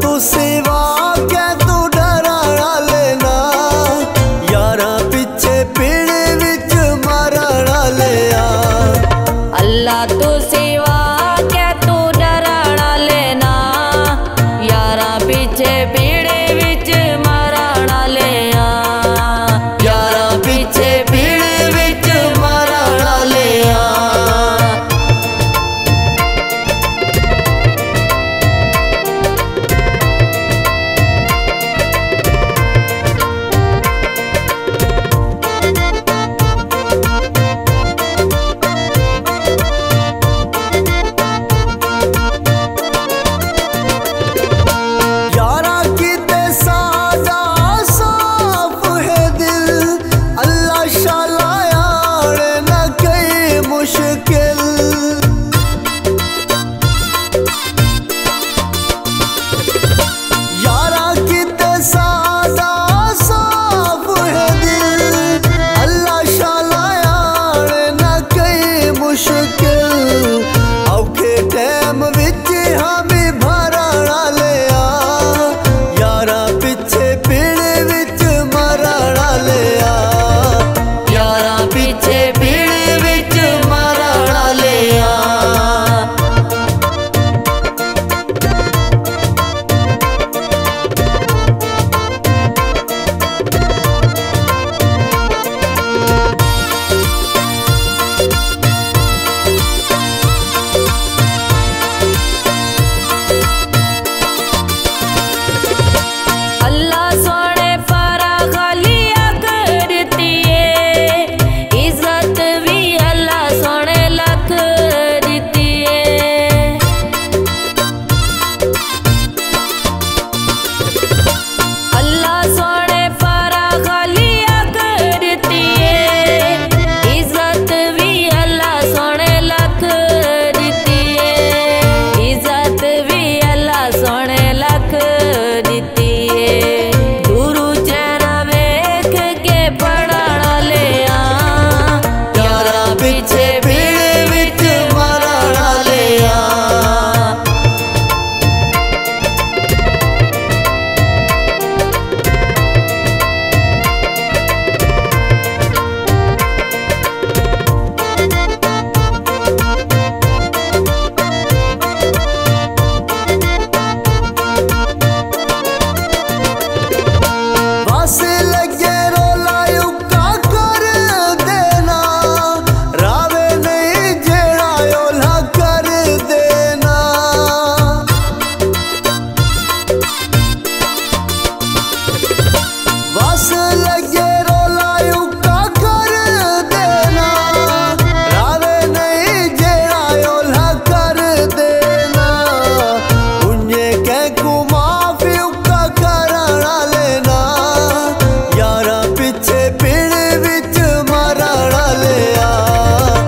tu se